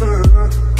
Just